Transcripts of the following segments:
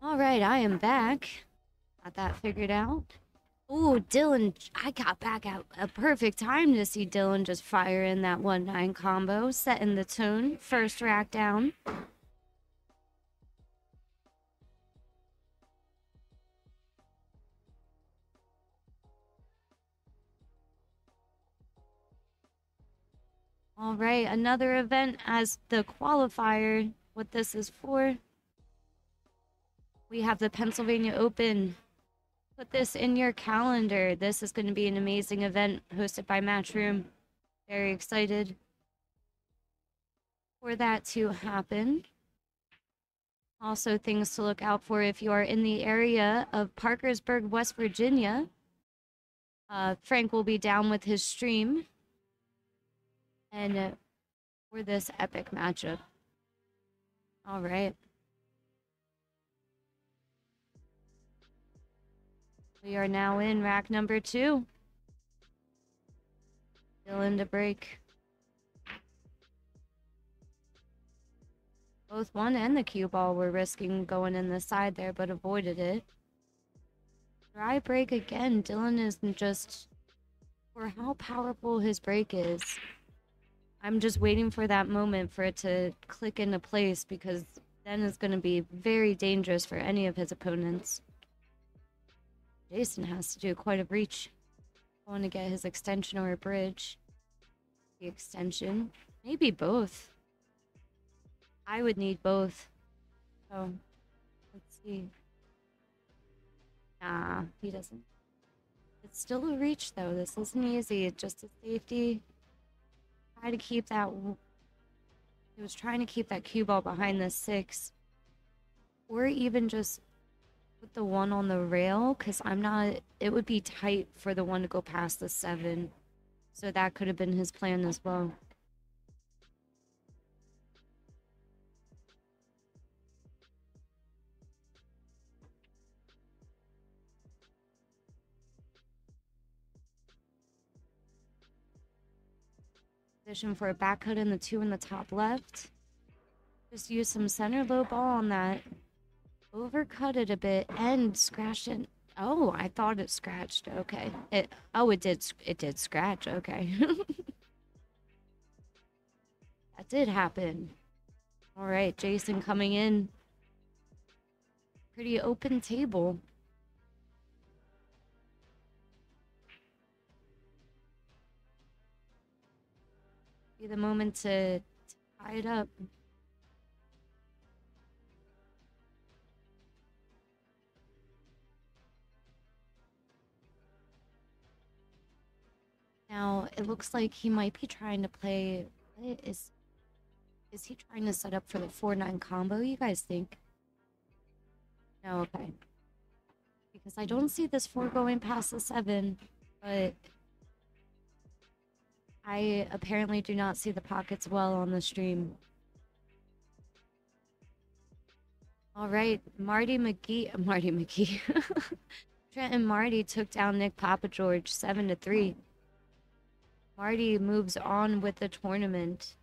Alright, I am back. Got that figured out. Ooh, Dylan, I got back at a perfect time to see Dylan just fire in that 1-9 combo, setting the tone. First rack down. All right, another event as the qualifier. What this is for. We have the Pennsylvania Open. Put this in your calendar. This is going to be an amazing event hosted by Matchroom. Very excited for that to happen. Also, things to look out for if you are in the area of Parkersburg, West Virginia. Uh, Frank will be down with his stream and uh, for this epic matchup. All right. We are now in rack number two. Dylan to break. Both one and the cue ball were risking going in the side there, but avoided it. Dry break again. Dylan isn't just for how powerful his break is. I'm just waiting for that moment for it to click into place because then it's going to be very dangerous for any of his opponents. Jason has to do quite a breach. I want to get his extension or a bridge. The extension. Maybe both. I would need both. So, let's see. Nah, he doesn't. It's still a reach though. This isn't easy. It's just a safety. Try to keep that. He was trying to keep that cue ball behind the six. Or even just put the one on the rail because I'm not. It would be tight for the one to go past the seven. So that could have been his plan as well. Position for a back cut in the two in the top left. Just use some center low ball on that. Overcut it a bit and scratch it. Oh, I thought it scratched. Okay. It. Oh, it did. It did scratch. Okay. that did happen. All right, Jason coming in. Pretty open table. Be the moment to tie it up. Now, it looks like he might be trying to play... Is, is he trying to set up for the 4-9 combo, you guys think? No, okay. Because I don't see this 4 going past the 7, but... I apparently do not see the pockets well on the stream. All right, Marty Magee, Marty Magee. Trent and Marty took down Nick Papa George 7 to 3. Marty moves on with the tournament.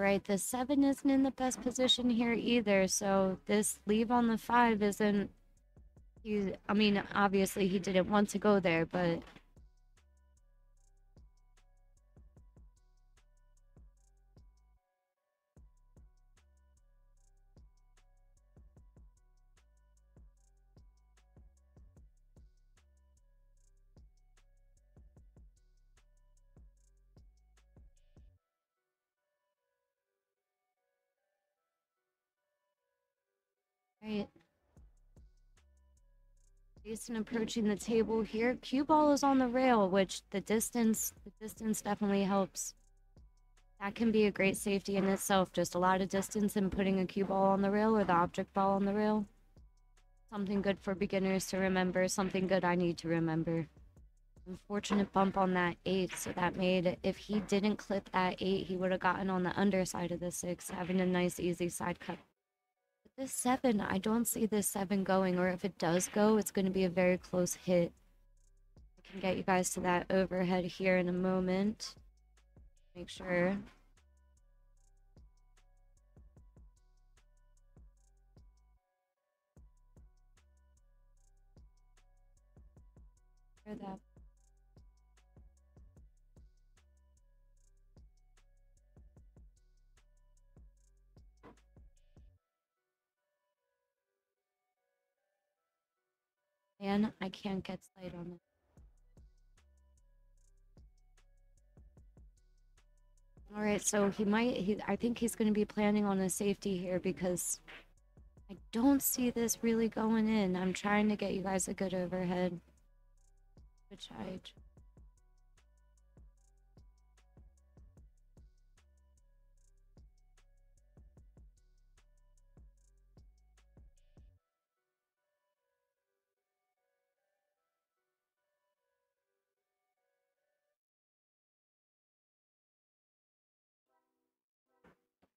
Right, the seven isn't in the best position here either, so this leave on the five isn't. He, I mean, obviously he didn't want to go there, but Right. Jason approaching the table here. Cue ball is on the rail, which the distance, the distance definitely helps. That can be a great safety in itself. Just a lot of distance and putting a cue ball on the rail or the object ball on the rail. Something good for beginners to remember. Something good I need to remember. Unfortunate bump on that eight, so that made if he didn't clip that eight, he would have gotten on the underside of the six, having a nice easy side cut. This seven, I don't see this seven going, or if it does go, it's going to be a very close hit. I can get you guys to that overhead here in a moment. Make sure that. And I can't get sight on it. All right, so he might. He, I think he's going to be planning on a safety here because I don't see this really going in. I'm trying to get you guys a good overhead. Which I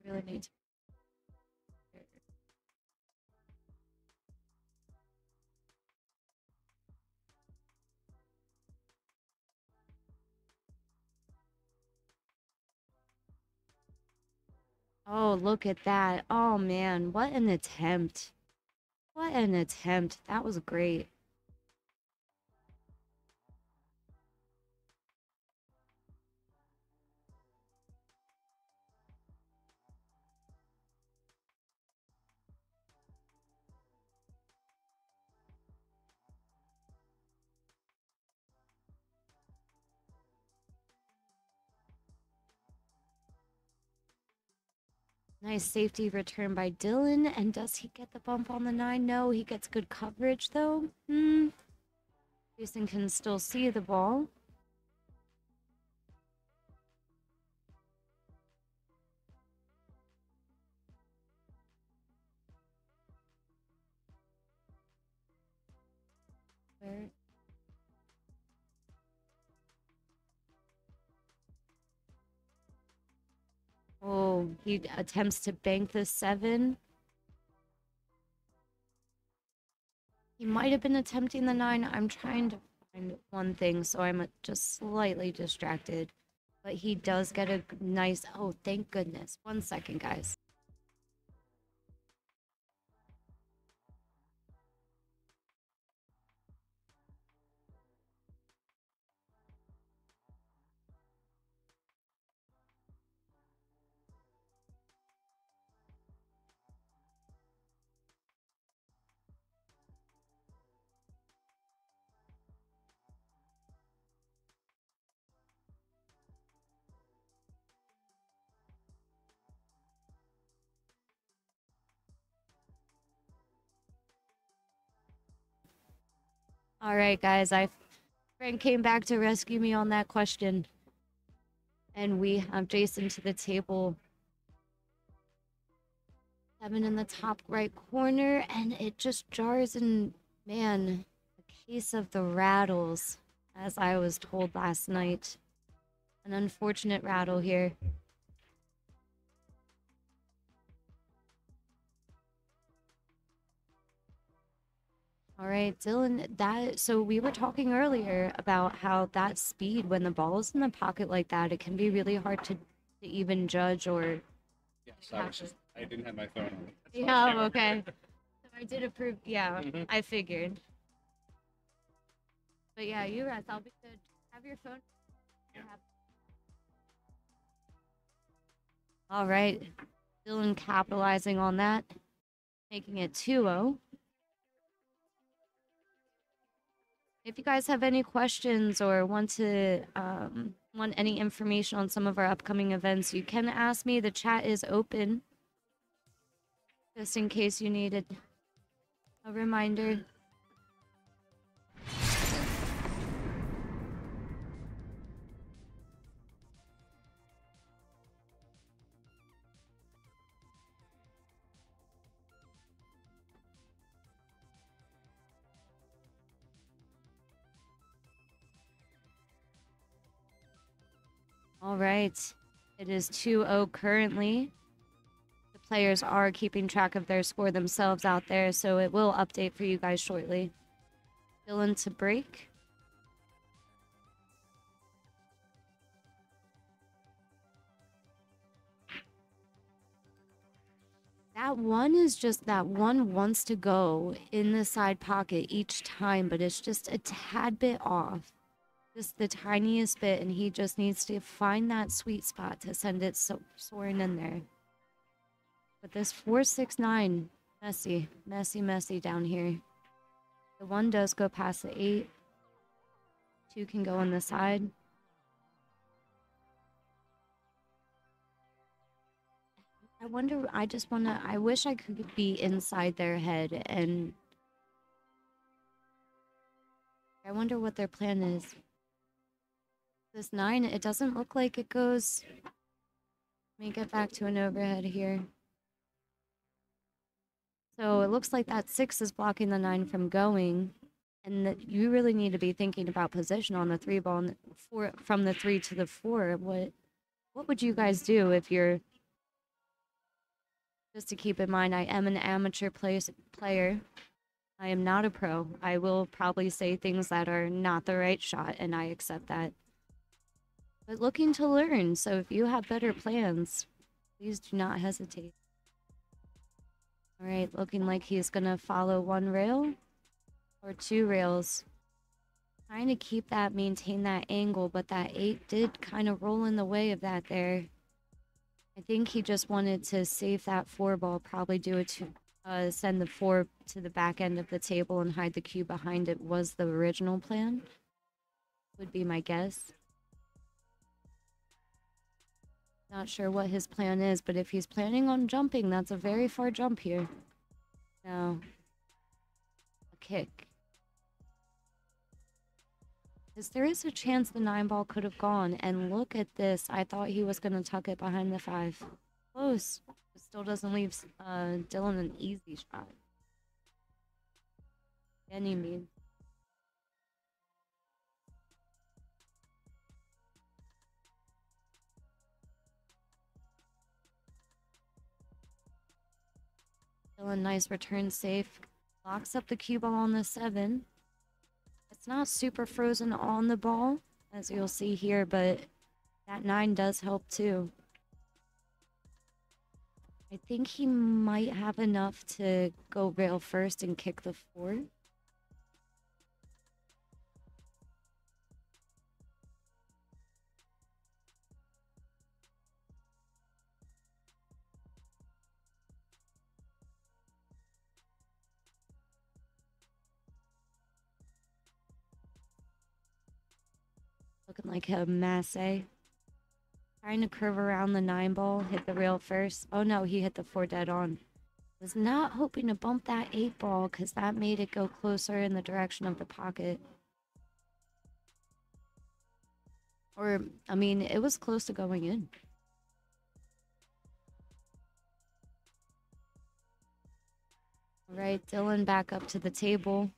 really need to Oh, look at that. Oh man, what an attempt. What an attempt. That was great. Nice safety return by Dylan. And does he get the bump on the nine? No, he gets good coverage though. Hmm. Jason can still see the ball. He attempts to bank the seven. He might have been attempting the nine. I'm trying to find one thing, so I'm just slightly distracted. But he does get a nice... Oh, thank goodness. One second, guys. All right, guys. I Frank came back to rescue me on that question. And we have Jason to the table. Seven in the top right corner, and it just jars and man, a case of the rattles, as I was told last night. An unfortunate rattle here. All right, Dylan, that so we were talking earlier about how that speed when the ball is in the pocket like that, it can be really hard to, to even judge or Yes, I was just, I didn't have my phone on. That's Yeah, came okay. So I did approve yeah, Mhm. I figured. But yeah, you rest. I'll be good. Have your phone. Yeah. All right. Dylan capitalizing on that, making it 2-0. If you guys have any questions or want to um, want any information on some of our upcoming events, you can ask me. The chat is open, just in case you needed a reminder. All right. It is 2-0 currently. The players are keeping track of their score themselves out there, so it will update for you guys shortly. Dylan to break. That one is just that one wants to go in the side pocket each time, but it's just a tad bit off. Just the tiniest bit, and he just needs to find that sweet spot to send it so soaring in there. But this 469, messy, messy, messy down here. The one does go past the eight. Two can go on the side. I wonder, I just want to, I wish I could be inside their head and I wonder what their plan is. This nine, it doesn't look like it goes. Let me get back to an overhead here. So it looks like that six is blocking the nine from going. And that you really need to be thinking about position on the three ball and four, from the three to the four. What what would you guys do if you're just to keep in mind, I am an amateur play, player. I am not a pro. I will probably say things that are not the right shot, and I accept that. But looking to learn, so if you have better plans, please do not hesitate. Alright, looking like he's gonna follow one rail or two rails. Trying to keep that, maintain that angle, but that 8 did kind of roll in the way of that there. I think he just wanted to save that four ball, probably do it to uh, send the four to the back end of the table and hide the cue behind it was the original plan. Would be my guess. Not sure what his plan is, but if he's planning on jumping, that's a very far jump here. Now, a kick. Because there is a chance the nine ball could have gone. And look at this. I thought he was going to tuck it behind the five. Close. It still doesn't leave uh, Dylan an easy shot. Any mean. Dylan, nice return safe. Locks up the cue ball on the seven. It's not super frozen on the ball, as you'll see here, but that 9 does help too. I think he might have enough to go rail first and kick the 4. Like a Masse. Eh? Trying to curve around the nine ball, hit the rail first. Oh no, he hit the four dead on. Was not hoping to bump that eight ball because that made it go closer in the direction of the pocket. Or, I mean, it was close to going in. All right, Dylan back up to the table.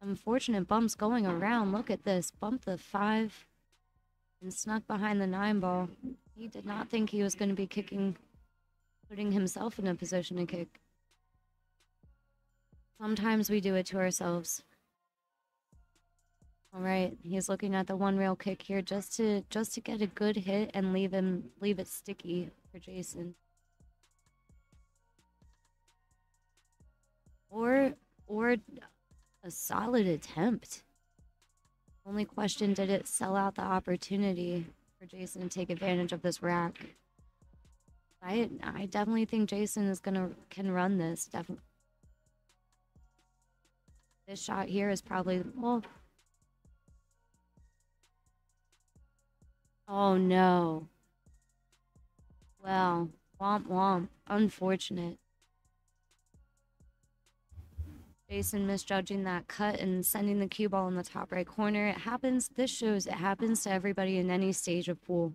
Unfortunate bumps going around. Look at this. Bump the five and snuck behind the nine ball. He did not think he was going to be kicking, putting himself in a position to kick. Sometimes we do it to ourselves. All right, he's looking at the one rail kick here just to just to get a good hit and leave him leave it sticky for Jason. Or or a solid attempt. Only question did it sell out the opportunity for Jason to take advantage of this rack? I I definitely think Jason is gonna can run this. Definitely. This shot here is probably well. Oh no. Well, womp womp. Unfortunate. Jason misjudging that cut and sending the cue ball in the top right corner. It happens, this shows it happens to everybody in any stage of pool.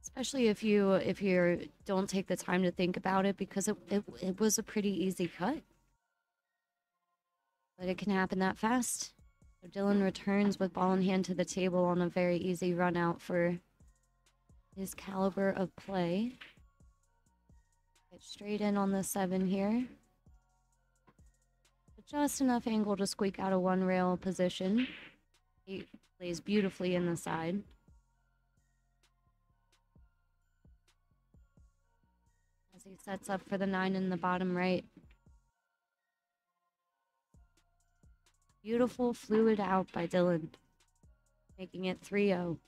Especially if you if you don't take the time to think about it because it, it, it was a pretty easy cut. But it can happen that fast. So Dylan returns with ball in hand to the table on a very easy run out for his caliber of play. Get straight in on the seven here. Just enough angle to squeak out a one rail position. He plays beautifully in the side. As he sets up for the nine in the bottom right. Beautiful fluid out by Dylan, making it 3 0.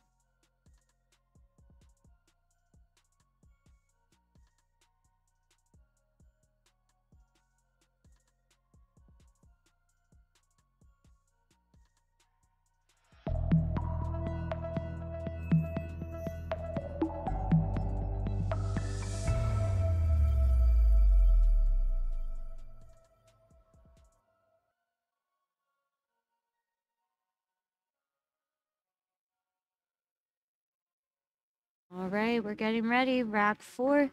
All right, we're getting ready. Rack four.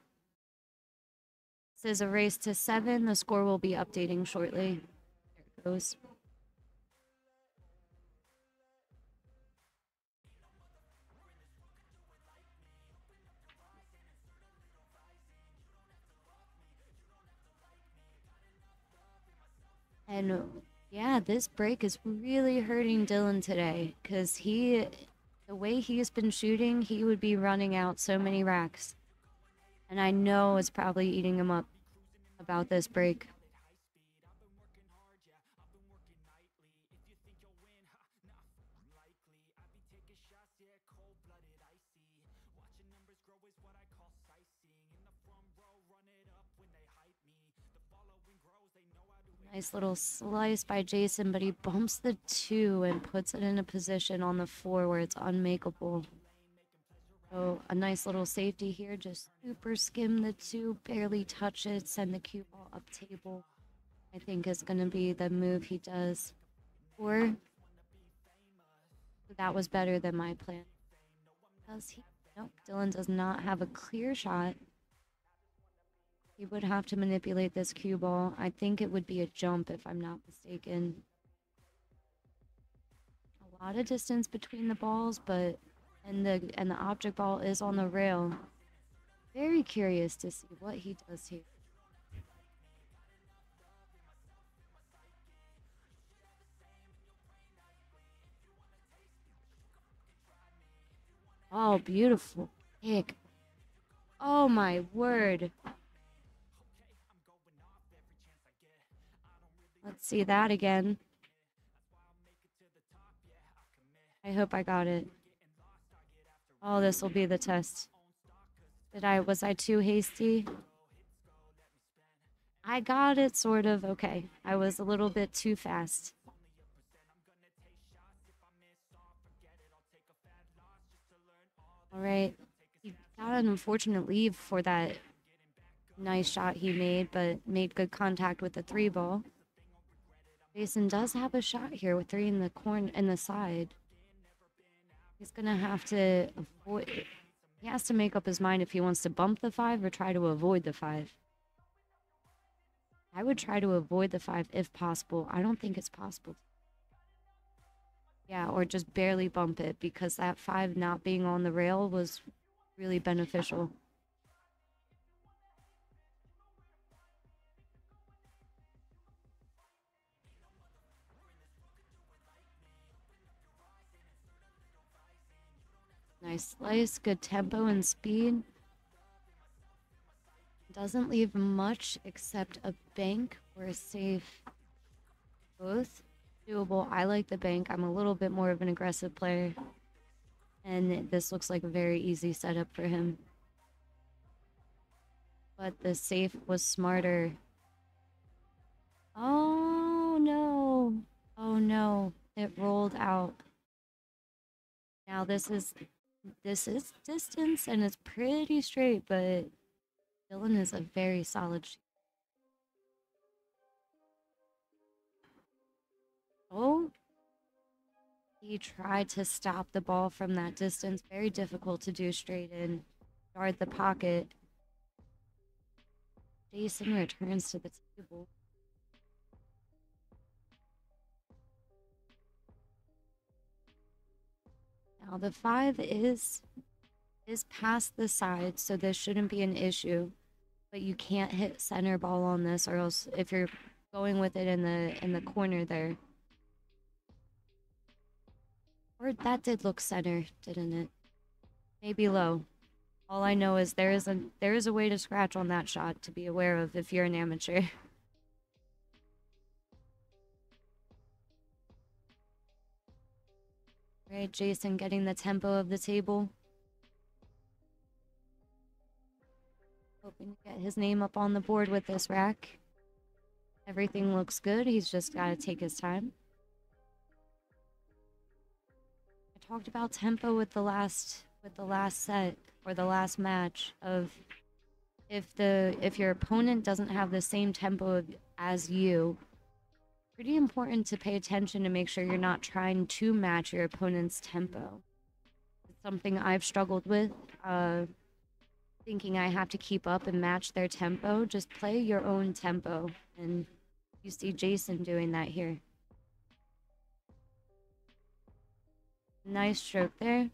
This is a race to seven. The score will be updating shortly. There it goes. And yeah, this break is really hurting Dylan today because he the way he's been shooting, he would be running out so many racks. And I know it's probably eating him up about this break. Nice little slice by Jason, but he bumps the two and puts it in a position on the four where it's unmakeable. So a nice little safety here, just super skim the two, barely touch it, send the cue ball up table. I think is going to be the move he does. Or that was better than my plan. Does he? Nope, Dylan does not have a clear shot. He would have to manipulate this cue ball. I think it would be a jump if I'm not mistaken. A lot of distance between the balls, but and the and the object ball is on the rail. Very curious to see what he does here. Oh, beautiful. Oh my word. Let's see that again. I hope I got it. Oh, this will be the test. Did I, was I too hasty? I got it sort of. Okay. I was a little bit too fast. All right. He got an unfortunate leave for that nice shot he made, but made good contact with the three ball. Jason does have a shot here with three in the corner in the side. He's gonna have to avoid. He has to make up his mind if he wants to bump the five or try to avoid the five. I would try to avoid the five if possible. I don't think it's possible. Yeah, or just barely bump it because that five not being on the rail was really beneficial. Nice slice, good tempo and speed. Doesn't leave much except a bank or a safe. Both doable. I like the bank. I'm a little bit more of an aggressive player. And this looks like a very easy setup for him. But the safe was smarter. Oh no. Oh no. It rolled out. Now this is this is distance and it's pretty straight, but Dylan is a very solid Oh, he tried to stop the ball from that distance. Very difficult to do straight in. Guard the pocket. Jason returns to the table. Now the five is is past the side, so this shouldn't be an issue. But you can't hit center ball on this, or else if you're going with it in the in the corner there. Or that did look center, didn't it? Maybe low. All I know is there is a there is a way to scratch on that shot to be aware of if you're an amateur. Jason getting the tempo of the table. Hoping to get his name up on the board with this rack. Everything looks good. He's just got to take his time. I talked about tempo with the last with the last set or the last match of if the if your opponent doesn't have the same tempo as you pretty important to pay attention to make sure you're not trying to match your opponent's tempo. It's something i've struggled with uh thinking i have to keep up and match their tempo just play your own tempo. And you see jason doing that here. Nice stroke there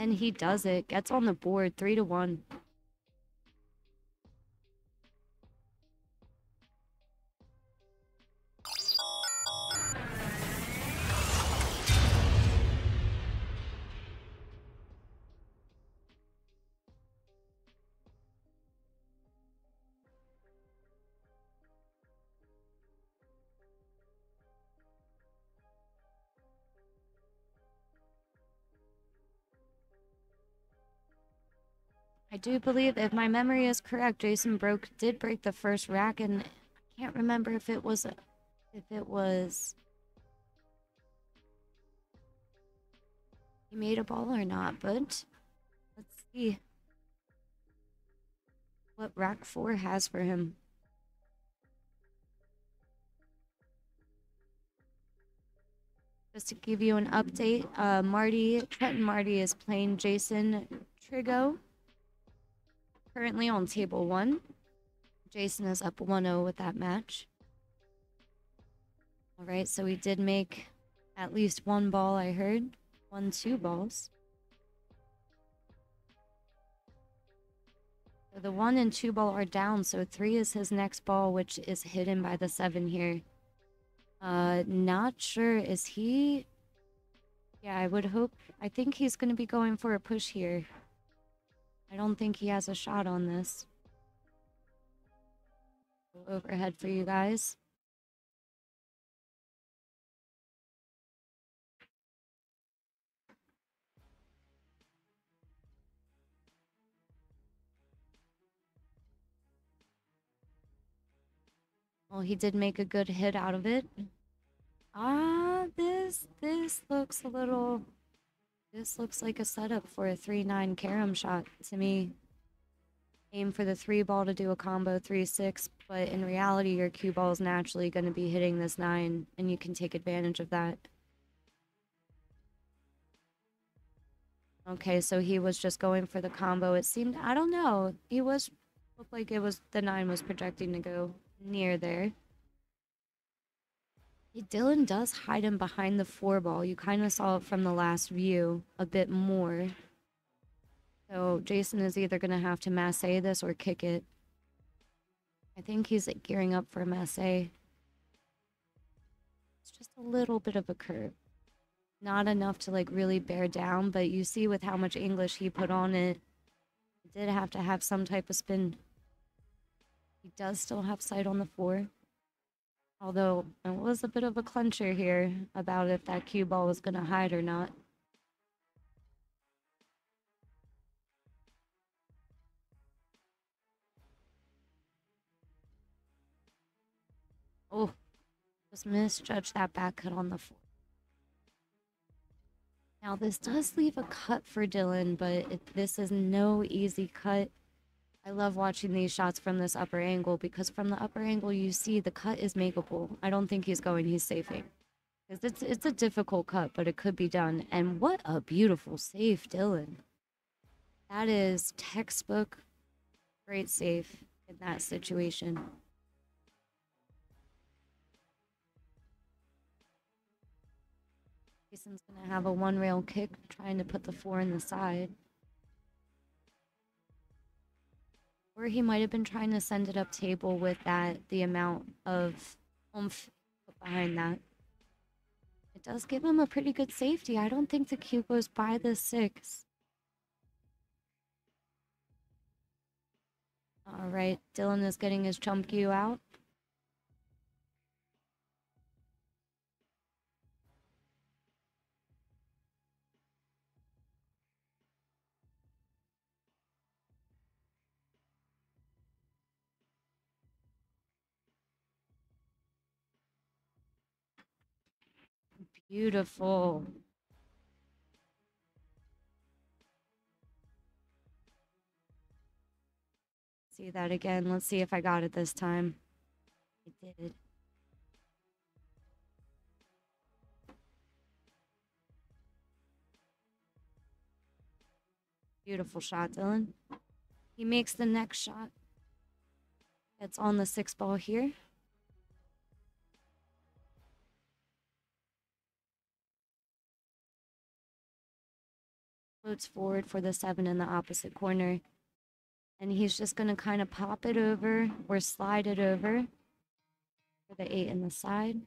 And he does it. Gets on the board, three to one. I do believe, if my memory is correct, Jason broke did break the first rack, and I can't remember if it was if it was he made a ball or not. But let's see what rack four has for him. Just to give you an update, uh, Marty, Trenton Marty is playing Jason Trigo currently on table one. Jason is up 1 0 with that match. All right, so we did make at least one ball, I heard. One, two balls. So the one and two ball are down, so three is his next ball, which is hidden by the seven here. Uh, not sure. Is he? Yeah, I would hope. I think he's going to be going for a push here. I don't think he has a shot on this. Overhead for you guys. Well, he did make a good hit out of it. Ah, this, this looks a little this looks like a setup for a 3-9 carom shot to me. Aim for the 3 ball to do a combo 3-6, but in reality your cue ball is naturally going to be hitting this 9, and you can take advantage of that. Okay, so he was just going for the combo. It seemed, I don't know, he was, looked like it was, the 9 was projecting to go near there. Dylan does hide him behind the four ball. You kind of saw it from the last view a bit more. So Jason is either going to have to masse this or kick it. I think he's like, gearing up for a masse. It's just a little bit of a curve. Not enough to like really bear down, but you see with how much English he put on it, it did have to have some type of spin. He does still have sight on the four. Although it was a bit of a clincher here about if that cue ball was going to hide or not. Oh, just misjudged that back cut on the four. Now this does leave a cut for Dylan, but it, this is no easy cut. I love watching these shots from this upper angle because from the upper angle you see the cut is makeable. I don't think he's going, he's safing. Because it's, it's a difficult cut, but it could be done. And what a beautiful save, Dylan. That is textbook great save in that situation. Jason's gonna have a one rail kick trying to put the four in the side. Or he might have been trying to send it up table with that the amount of oomph behind that. It does give him a pretty good safety. I don't think the cube goes by the six. All right, Dylan is getting his chump out. Beautiful. See that again. Let's see if I got it this time. I did. Beautiful shot, Dylan. He makes the next shot. It's on the six ball here. Floats forward for the seven in the opposite corner. And he's just going to kind of pop it over or slide it over for the eight in the side.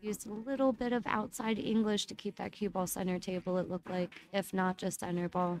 Used a little bit of outside English to keep that cue ball center table, it looked like, if not just center ball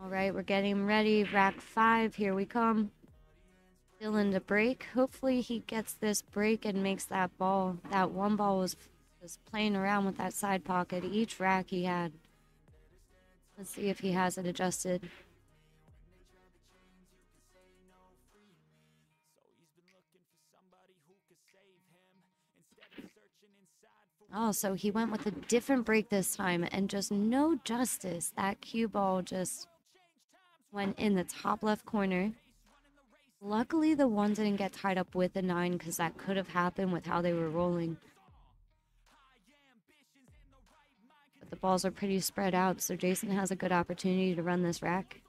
All right, we're getting ready. Rack five, here we come. Dylan to break. Hopefully he gets this break and makes that ball. That one ball was just playing around with that side pocket. Each rack he had. Let's see if he has it adjusted. Oh, so he went with a different break this time and just no justice. That cue ball just went in the top left corner. Luckily, the one didn't get tied up with the nine because that could have happened with how they were rolling. But the balls are pretty spread out, so Jason has a good opportunity to run this rack.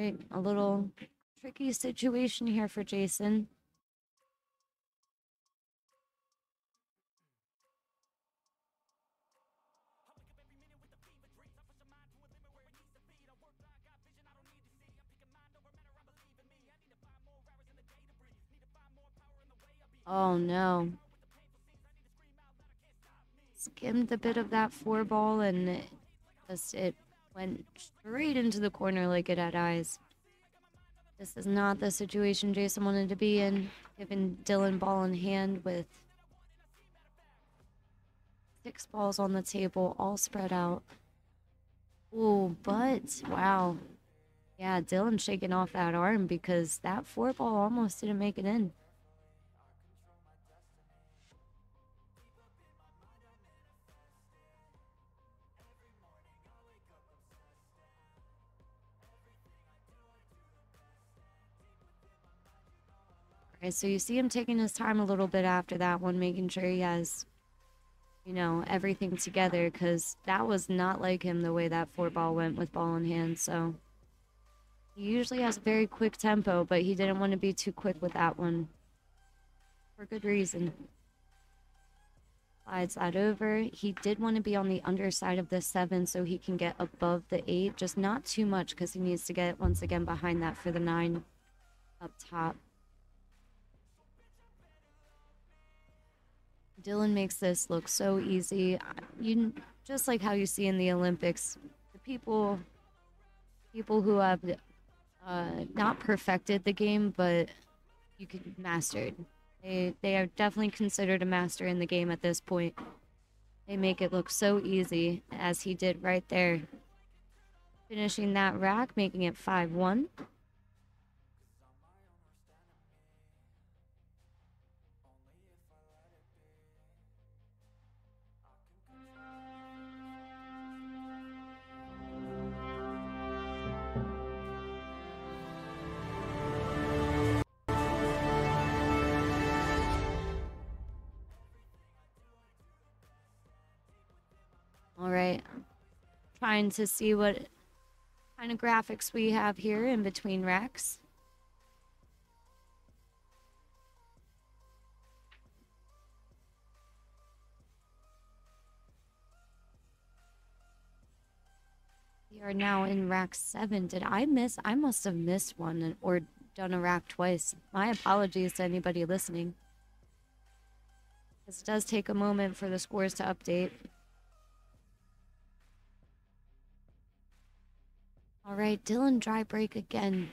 Right, a little tricky situation here for Jason. Oh no. Skimmed a bit of that four ball and it just it went straight into the corner like it had eyes. This is not the situation Jason wanted to be in, given Dylan ball in hand with six balls on the table, all spread out. Oh, but wow. Yeah, Dylan shaking off that arm because that four ball almost didn't make it in. So you see him taking his time a little bit after that one, making sure he has you know, everything together because that was not like him the way that four ball went with ball in hand. So he usually has a very quick tempo, but he didn't want to be too quick with that one for good reason. Slides that over. He did want to be on the underside of the seven so he can get above the eight, just not too much because he needs to get once again behind that for the nine up top. Dylan makes this look so easy. You just like how you see in the Olympics, the people people who have uh, not perfected the game, but you could mastered. They they are definitely considered a master in the game at this point. They make it look so easy, as he did right there. Finishing that rack, making it 5-1. All right. Trying to see what kind of graphics we have here in between racks. We are now in rack seven. Did I miss? I must have missed one or done a rack twice. My apologies to anybody listening. This does take a moment for the scores to update. All right, Dylan dry break again.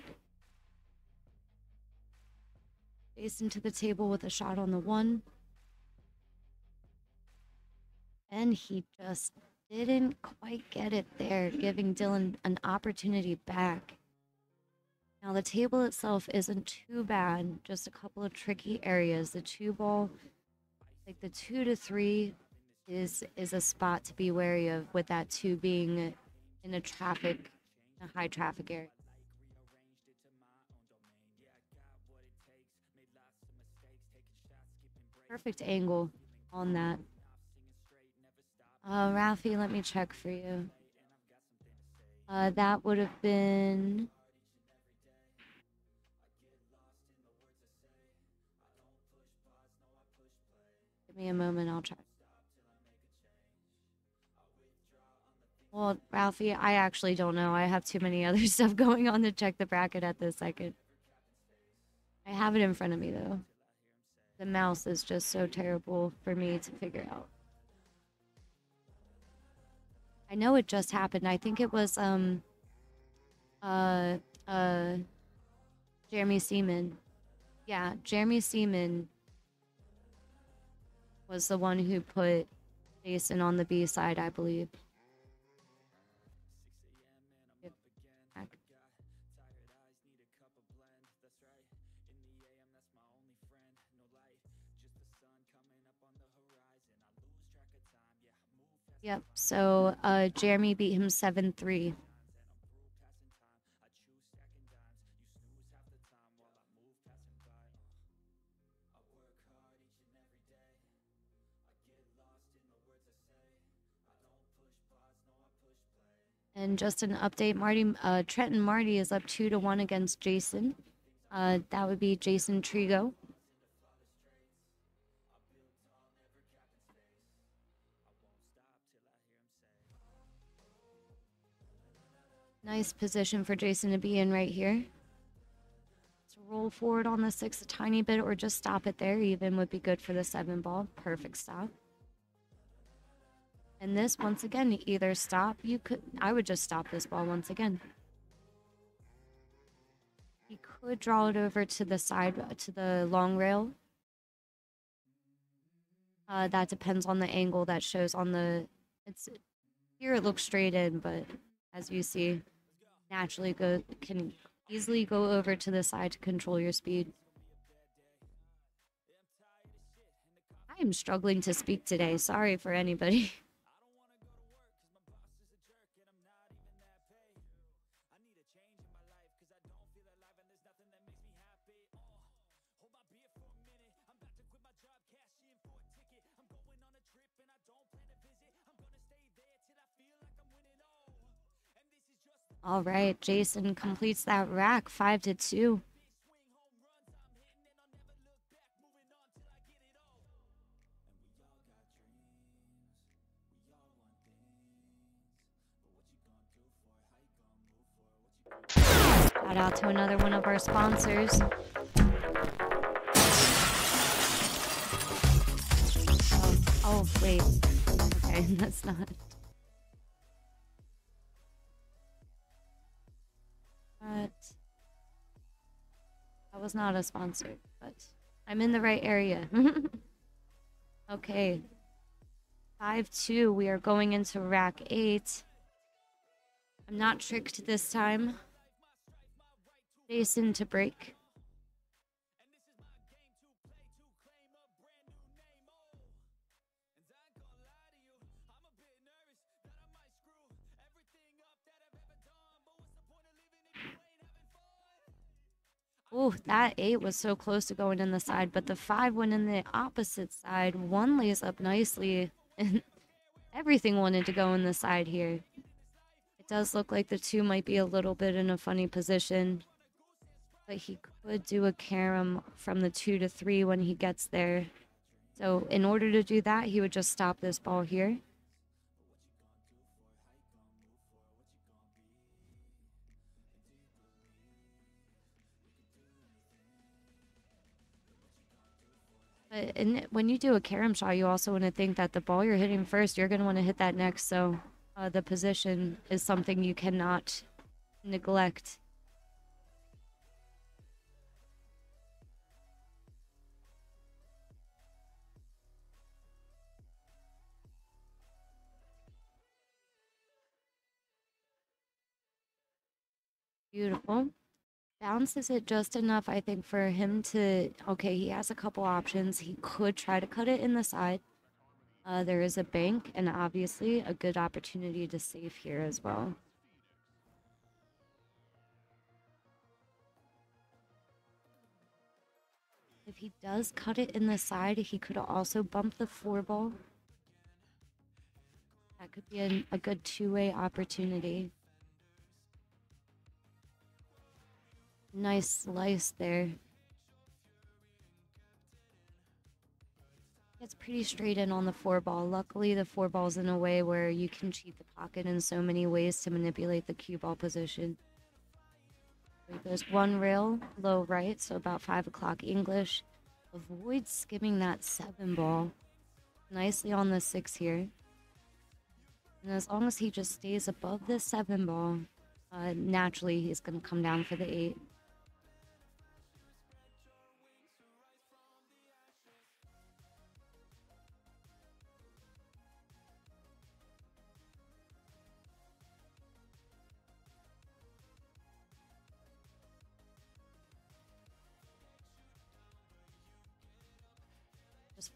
Face to the table with a shot on the one. And he just didn't quite get it there, giving Dylan an opportunity back. Now, the table itself isn't too bad, just a couple of tricky areas. The two ball, like the two to three, is is a spot to be wary of, with that two being in a traffic a high traffic area. Perfect angle on that. Uh, Ralphie, let me check for you. Uh, that would have been. Give me a moment, I'll check. Well, Ralphie, I actually don't know. I have too many other stuff going on to check the bracket at this second. I have it in front of me, though. The mouse is just so terrible for me to figure out. I know it just happened. I think it was, um, uh, uh, Jeremy Seaman. Yeah, Jeremy Seaman was the one who put Jason on the B side, I believe. Yep. So uh, Jeremy beat him 7 3. And just an update, Marty, uh, Trenton Marty is up two to one against Jason. Uh, that would be Jason Trigo. Nice position for Jason to be in right here. To roll forward on the six a tiny bit or just stop it there even would be good for the seven ball. Perfect stop. And this, once again, either stop, you could, I would just stop this ball once again. He could draw it over to the side, to the long rail. Uh, that depends on the angle that shows on the, it's, here it looks straight in, but as you see, naturally go can easily go over to the side to control your speed. I am struggling to speak today. Sorry for anybody. All right, Jason completes that rack five to two. Shout out to another one of our sponsors. Oh, oh wait. Okay, that's not. That was not a sponsor, but I'm in the right area. okay. 5 2, we are going into rack 8. I'm not tricked this time. Jason to break. That eight was so close to going in the side, but the five went in the opposite side. One lays up nicely, and everything wanted to go in the side here. It does look like the two might be a little bit in a funny position, but he could do a carom from the two to three when he gets there. So in order to do that, he would just stop this ball here. In, when you do a carom shot, you also want to think that the ball you're hitting first, you're going to want to hit that next. So uh, the position is something you cannot neglect. Beautiful bounces it just enough, I think, for him to. Okay, he has a couple options. He could try to cut it in the side. Uh, there is a bank, and obviously a good opportunity to save here as well. If he does cut it in the side, he could also bump the four ball. That could be an, a good two-way opportunity. Nice slice there. It's pretty straight in on the four ball. Luckily, the four ball's in a way where you can cheat the pocket in so many ways to manipulate the cue ball position. There's one rail, low right, so about 5 o'clock English. Avoid skimming that 7 ball. Nicely on the 6 here. And as long as he just stays above the 7 ball, uh, naturally he's going to come down for the 8.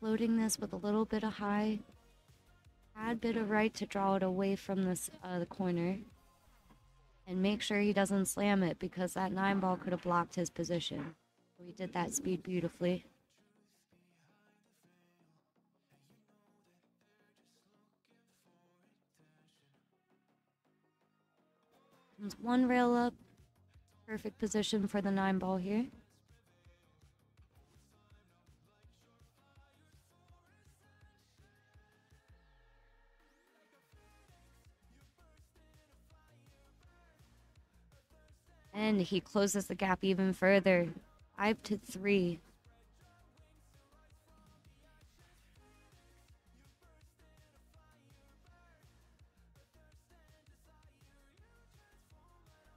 Floating this with a little bit of high. Add bit of right to draw it away from this uh, the corner. And make sure he doesn't slam it because that nine ball could have blocked his position. He did that speed beautifully. Comes one rail up. Perfect position for the nine ball here. And he closes the gap even further. Five to three.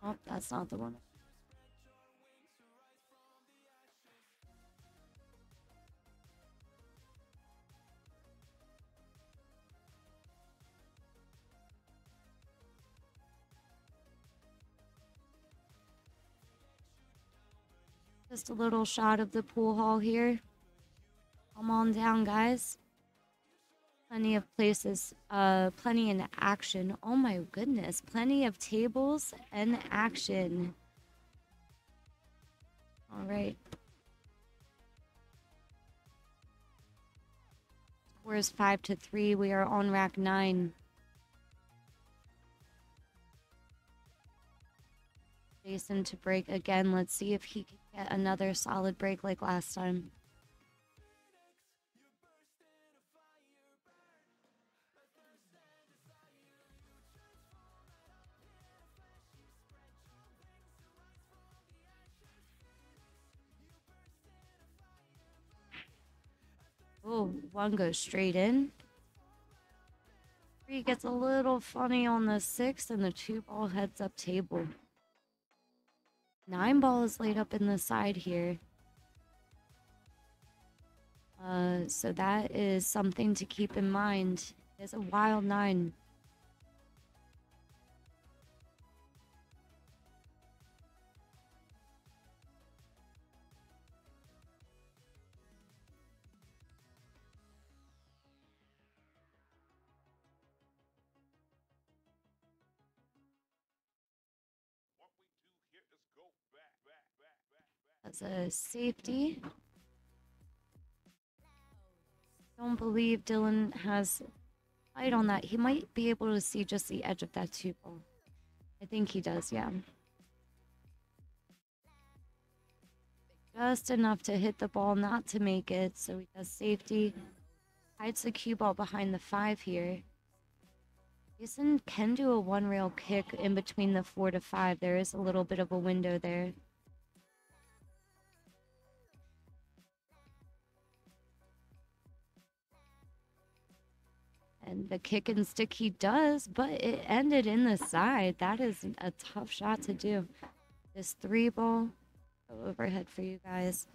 Oh, that's not the one. Just a little shot of the pool hall here. Come on down, guys. Plenty of places, uh, plenty in action. Oh my goodness, plenty of tables and action. All right. Score is five to three. We are on rack nine. Jason to break again. Let's see if he can get another solid break like last time. Oh, one goes straight in. Three gets a little funny on the six, and the two ball heads up table. Nine ball is laid up in the side here. Uh, so that is something to keep in mind. There's a wild nine. As a safety. Don't believe Dylan has light on that. He might be able to see just the edge of that two ball. I think he does, yeah. Just enough to hit the ball, not to make it. So he does safety. Hides the cue ball behind the five here. Jason can do a one rail kick in between the four to five. There is a little bit of a window there. And the kick and stick he does, but it ended in the side. That is a tough shot to do. This three ball, overhead for you guys.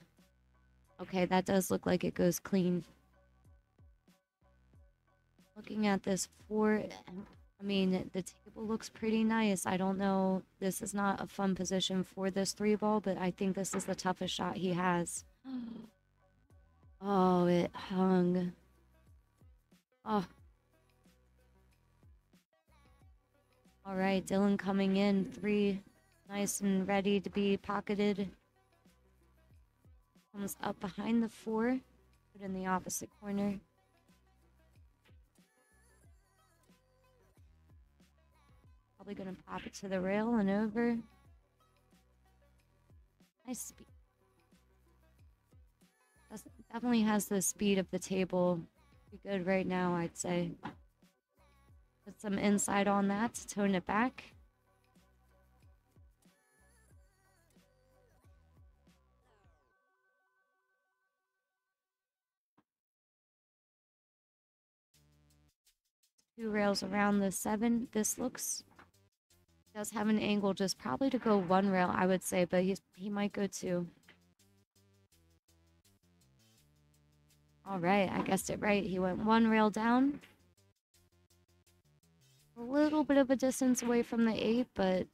Okay, that does look like it goes clean. Looking at this four, I mean, the table looks pretty nice. I don't know. This is not a fun position for this three ball, but I think this is the toughest shot he has. Oh, it hung. Oh, All right, Dylan coming in. Three nice and ready to be pocketed. Comes up behind the four. Put in the opposite corner. Probably going to pop it to the rail and over. Nice speed. That's, definitely has the speed of the table. Pretty good right now, I'd say. Put some inside on that to tone it back. Two rails around the seven. This looks does have an angle just probably to go one rail, I would say, but he's, he might go two. All right, I guessed it right. He went one rail down. A little bit of a distance away from the 8, but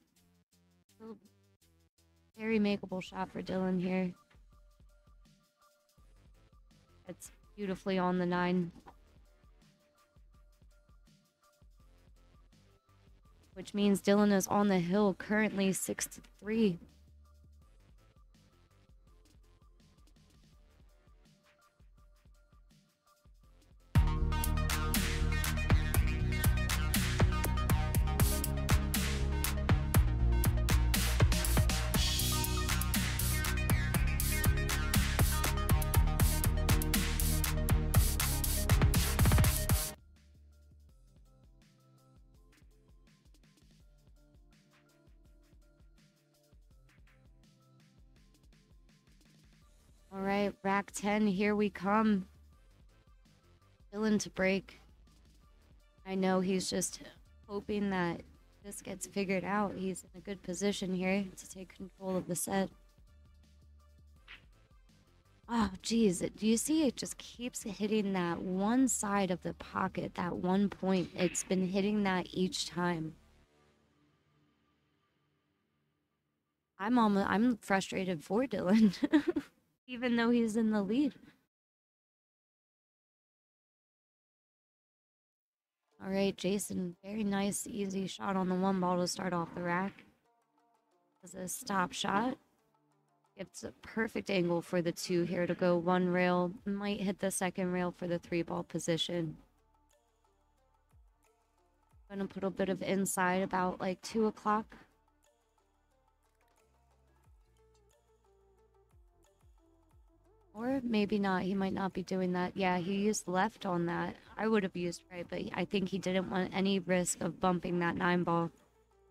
very makeable shot for Dylan here. It's beautifully on the 9. Which means Dylan is on the hill currently 6 to 3. rack 10, here we come. Dylan to break. I know he's just hoping that this gets figured out. He's in a good position here to take control of the set. Oh, geez. Do you see it just keeps hitting that one side of the pocket, that one point? It's been hitting that each time. I'm almost, I'm frustrated for Dylan. even though he's in the lead. All right, Jason, very nice, easy shot on the one ball to start off the rack. As a stop shot. It's a perfect angle for the two here to go one rail. Might hit the second rail for the three ball position. Gonna put a bit of inside about like two o'clock. Or maybe not. He might not be doing that. Yeah, he used left on that. I would have used right, but I think he didn't want any risk of bumping that nine ball.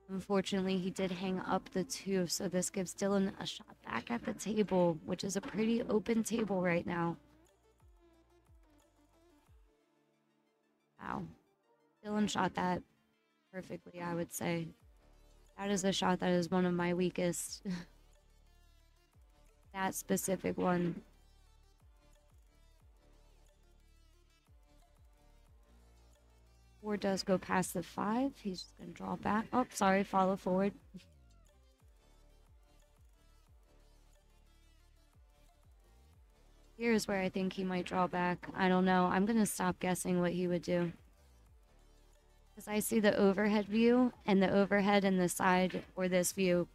Unfortunately, he did hang up the two, so this gives Dylan a shot back at the table, which is a pretty open table right now. Wow. Dylan shot that perfectly, I would say. That is a shot that is one of my weakest. that specific one. Four does go past the five. He's just going to draw back. Oh, sorry, follow forward. Here's where I think he might draw back. I don't know. I'm going to stop guessing what he would do. Because I see the overhead view, and the overhead and the side, or this view,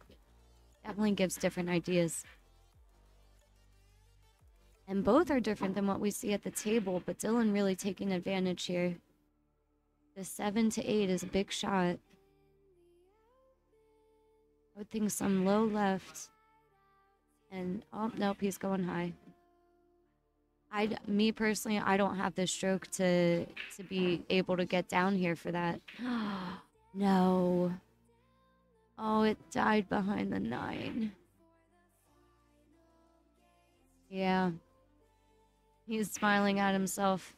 definitely gives different ideas. And both are different than what we see at the table, but Dylan really taking advantage here. The 7 to 8 is a big shot. I would think some low left. And, oh, nope, he's going high. I, me personally, I don't have the stroke to, to be able to get down here for that. no. Oh, it died behind the 9. Yeah. He's smiling at himself.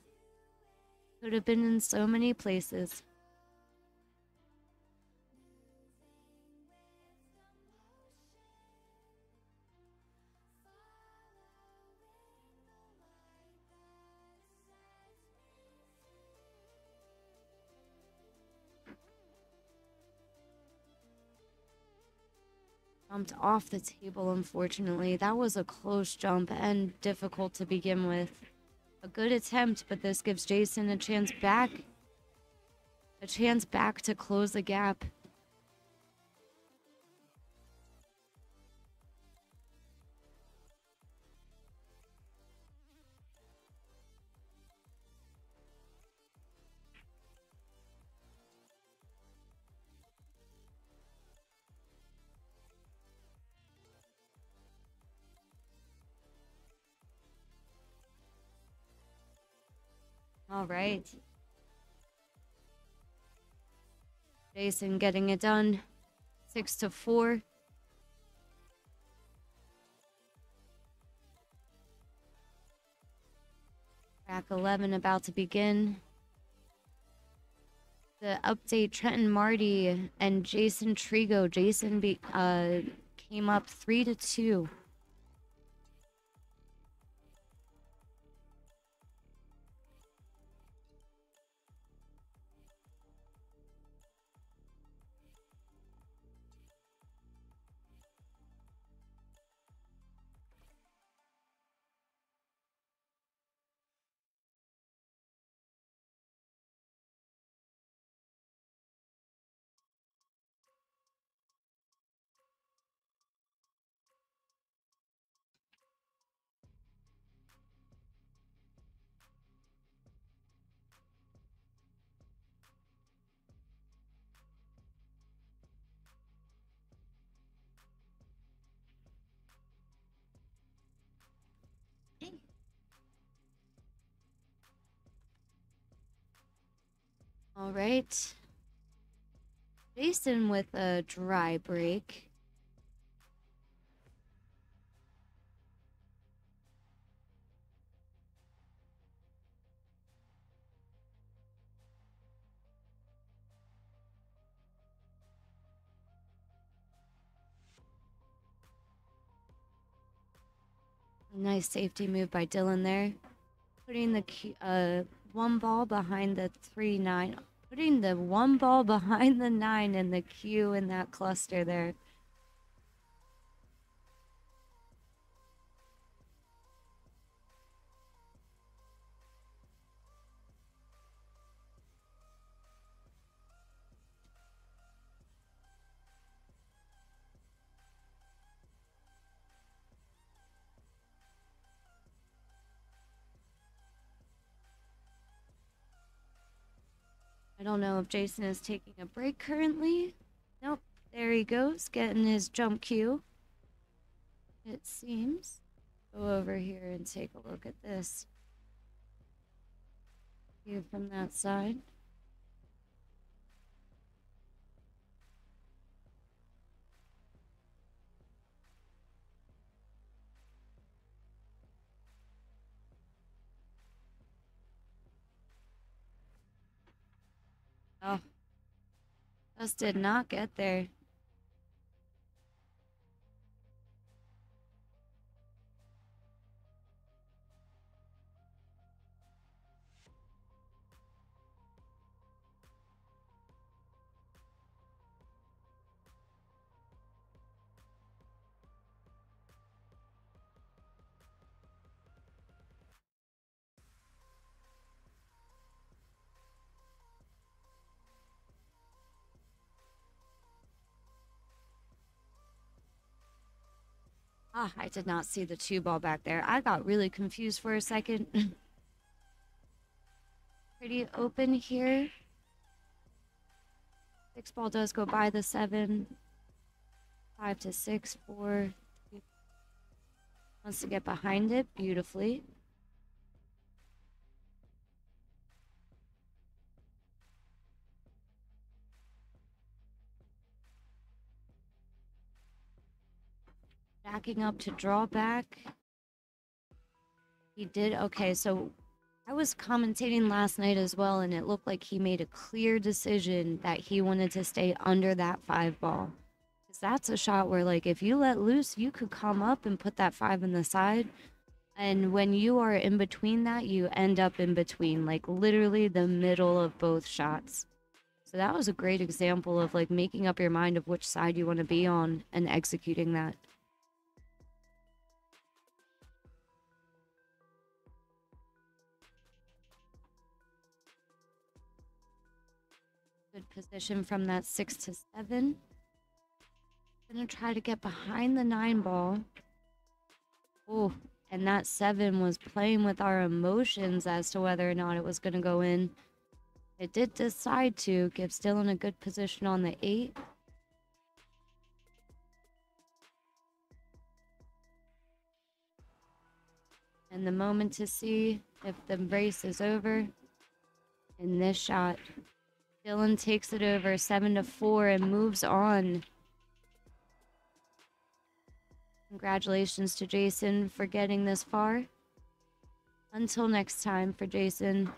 Could have been in so many places. Jumped off the table, unfortunately. That was a close jump and difficult to begin with. A good attempt, but this gives Jason a chance back. A chance back to close the gap. All right. Jason getting it done. Six to four. Track 11 about to begin. The update Trenton Marty and Jason Trigo. Jason be, uh, came up three to two. All right. Jason with a dry break. Nice safety move by Dylan there. Putting the uh, one ball behind the three nine. Putting the one ball behind the nine in the queue in that cluster there. I don't know if Jason is taking a break currently. Nope. There he goes, getting his jump cue. It seems. go over here and take a look at this. View from that side. Just did not get there. Ah, I did not see the two ball back there. I got really confused for a second. Pretty open here. Six ball does go by the seven. Five to six, four. Wants to get behind it beautifully. Backing up to draw back. He did. Okay, so I was commentating last night as well, and it looked like he made a clear decision that he wanted to stay under that five ball. Because that's a shot where, like, if you let loose, you could come up and put that five in the side. And when you are in between that, you end up in between, like, literally the middle of both shots. So that was a great example of, like, making up your mind of which side you want to be on and executing that. Position from that six to seven. Gonna try to get behind the nine ball. Oh, and that seven was playing with our emotions as to whether or not it was gonna go in. It did decide to. Gives Dylan a good position on the eight. And the moment to see if the race is over in this shot. Dylan takes it over 7 to 4 and moves on. Congratulations to Jason for getting this far. Until next time for Jason.